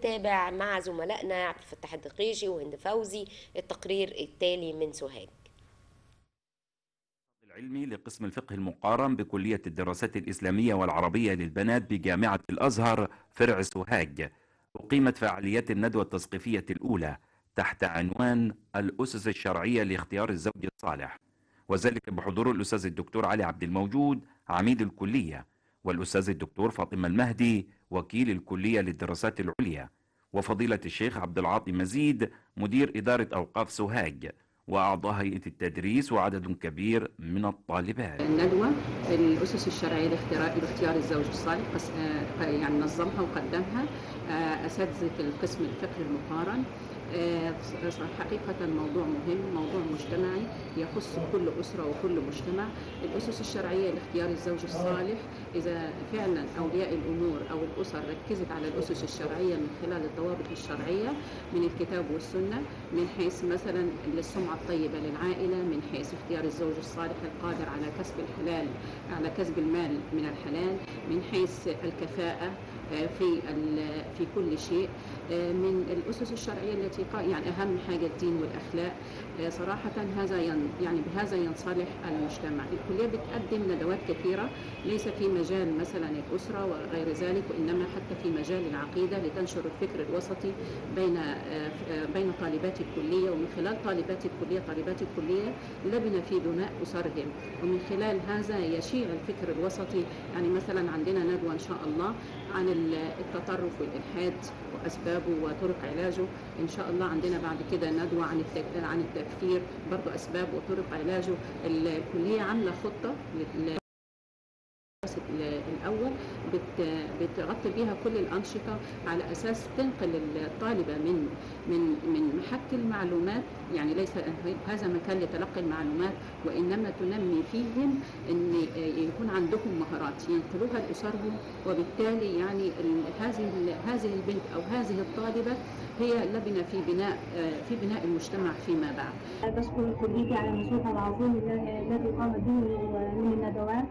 تابع مع زملائنا عبد الفتاح الدقيشي وهند فوزي التقرير التالي من سوهاج. العلمي لقسم الفقه المقارن بكلية الدراسات الإسلامية والعربية للبنات بجامعة الأزهر فرع سوهاج أقيمت فعاليات الندوة التثقيفية الأولى تحت عنوان الأسس الشرعية لاختيار الزوج الصالح وذلك بحضور الأستاذ الدكتور علي عبد الموجود عميد الكلية. والأستاذ الدكتور فاطمة المهدي وكيل الكلية للدراسات العليا وفضيلة الشيخ عبد العاطي مزيد مدير إدارة أوقاف سوهاج وأعضاء هيئة التدريس وعدد كبير من الطالبات. الندوة الأسس الشرعية لاختيار الزوج الصالح يعني نظمها وقدمها. أساتذة القسم الفقه المقارن. حقيقة موضوع مهم موضوع مجتمعي يخص كل أسرة وكل مجتمع. الأسس الشرعية لاختيار الزوج الصالح. إذا فعلا أولياء الأمور أو الأسر ركزت على الأسس الشرعية من خلال الضوابط الشرعية من الكتاب والسنة من حيث مثلا السمعة الطيبة للعائلة من حيث اختيار الزوج الصالح القادر على كسب الحلال على كسب المال من الحلال من حيث الكفاءة في في كل شيء. من الأسس الشرعية التي يعني أهم حاجة الدين والأخلاق. صراحة هذا يعني بهذا ينصلح المجتمع. الكلية بتقدم ندوات كثيرة ليس في مجال مثلا الأسرة وغير ذلك وإنما حتى في مجال العقيدة لتنشر الفكر الوسطي بين بين طالبات الكلية. ومن خلال طالبات الكلية طالبات الكلية لبنه في بناء أسرهم. ومن خلال هذا يشيع الفكر الوسطي. يعني مثلا عندنا ندوة إن شاء الله عن التطرف والإلحاد وأسبابه وطرق علاجه. إن شاء الله عندنا بعد كده ندوة عن عن التكفير برضه أسباب وطرق علاجه. الكلية عاملة خطة الأول بتغطي بها كل الأنشطة على أساس تنقل الطالبة من من من محك المعلومات يعني ليس هذا مكان لتلقي المعلومات وإنما تنمي فيهم أن يكون عندهم مهارات ينقلوها لأسرهم وبالتالي يعني هذه هذه البنت أو هذه الطالبة هي لبنة في بناء في بناء المجتمع فيما بعد. بشكر كليتي على مجهودها العظيم الذي قامت به من الندوات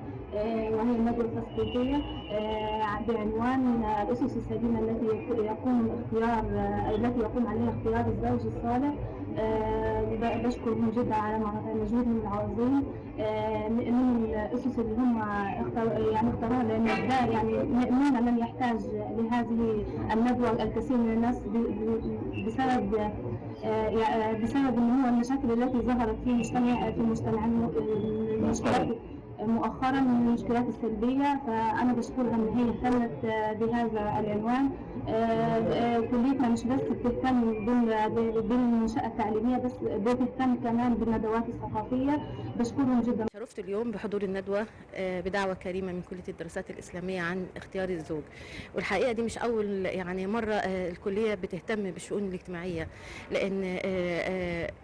وهي الندوة التثقيفية بعنوان الأسس السليمة التي يقوم اختيار التي يقوم عليها اختيار الزوج الصالح. بشكرهم جدا على مجهودهم العظيم. من الأسس اللي هم اختاروا يعني اختاروها لأن يعني منا لم يحتاج لهذه الندوة الكثير من الناس بسبب بسبب ان هو المشاكل التي ظهرت في مجتمع في مجتمعنا المشكلات مؤخرا من المشكلات السلبية فأنا بشكرها إن هي اهتمت بهذا العنوان. كليتنا مش بس بتهتم بالمنشأة التعليمية بس بتهتم كمان بالندوات الثقافية. بشكرهم جدا. شرفت اليوم بحضور الندوة بدعوة كريمة من كلية الدراسات الإسلامية عن اختيار الزوج. والحقيقة دي مش أول يعني مرة الكلية بتهتم بالشؤون الاجتماعية لأن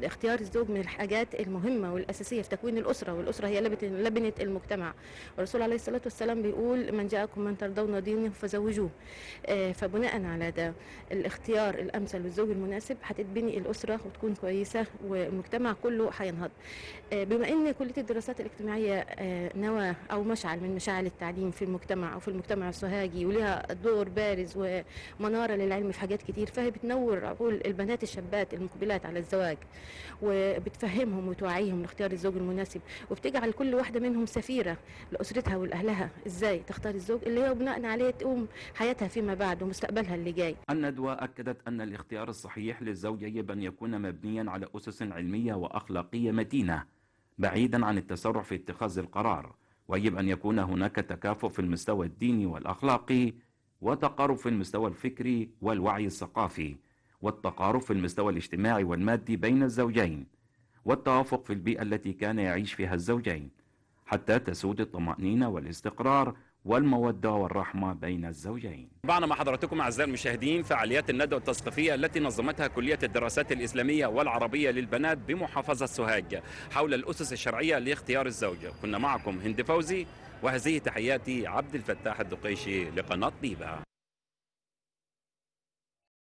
اختيار الزوج من الحاجات المهمة والأساسية في تكوين الأسرة والأسرة هي لبنة المجتمع. والرسول عليه الصلاة والسلام بيقول من جاءكم من ترضون دينه فزوجوه فبناء على ده الاختيار الأمثل للزوج المناسب هتتبني الأسرة وتكون كويسة والمجتمع كله هينهض. بما إن كلية الدراسات الاجتماعية نواه أو مشعل من مشاعل التعليم في المجتمع أو في المجتمع السوهاجي ولها دور بارز ومنارة للعلم في حاجات كتير فهي بتنور عقول البنات الشابات المقبلات على الزواج وبتفهمهم وتوعيهم لاختيار الزوج المناسب وبتجعل كل واحدة منهم سفيرة لأسرتها ولأهلها. إزاي تختار الزوج اللي هو بناء عليه تقوم حياتها فيما بعد ومستقبلها اللي جاي؟ الندوة أكدت أن الاختيار الصحيح للزوج يجب أن يكون مبنيا على أسس علمية وأخلاقية متينة بعيدا عن التسرع في اتخاذ القرار. ويجب أن يكون هناك تكافؤ في المستوى الديني والأخلاقي وتقارب في المستوى الفكري والوعي الثقافي والتقارب في المستوى الاجتماعي والمادي بين الزوجين والتوافق في البيئة التي كان يعيش فيها الزوجين. حتى تسود الطمأنينة والاستقرار والمودة والرحمة بين الزوجين. تابعنا مع حضراتكم أعزائي المشاهدين فعاليات الندوة التثقيفية التي نظمتها كلية الدراسات الإسلامية والعربية للبنات بمحافظة سوهاج حول الأسس الشرعية لاختيار الزوج. كنا معكم هند فوزي وهذه تحياتي عبد الفتاح الدقيشي لقناة طيبة.